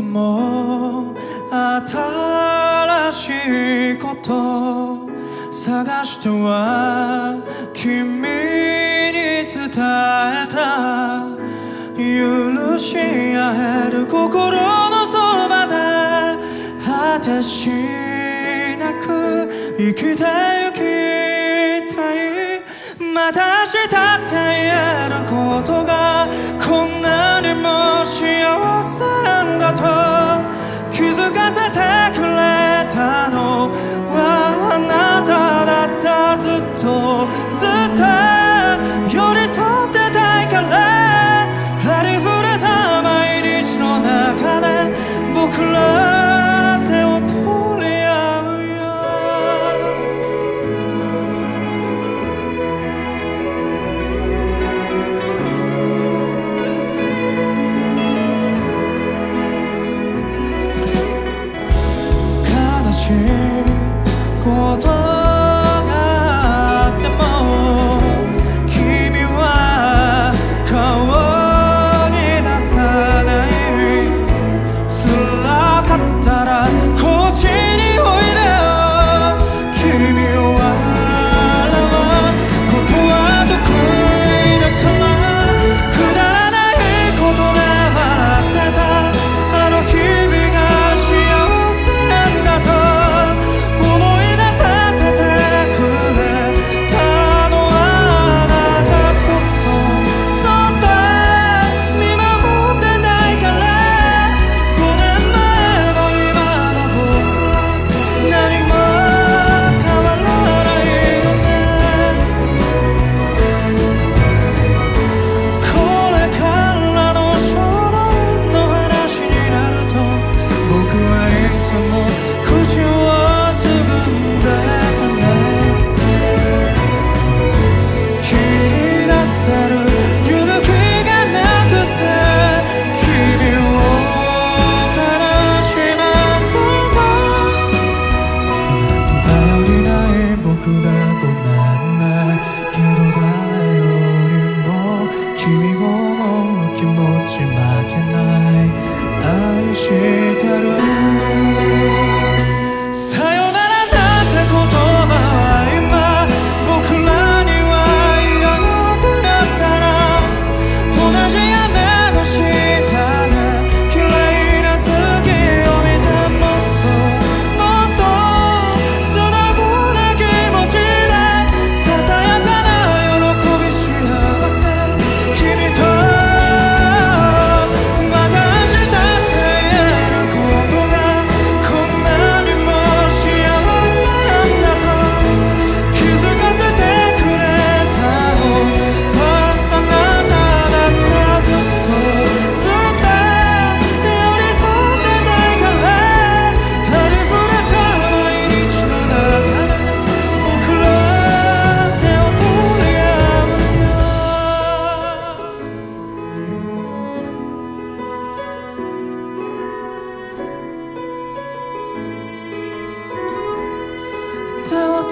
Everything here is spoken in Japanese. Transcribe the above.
つも新しいこと探しては君に伝えた許し合える心のそばで果てしなく生きてゆきたいまた明日って言えることがこんなにも幸せなんだ。过多。told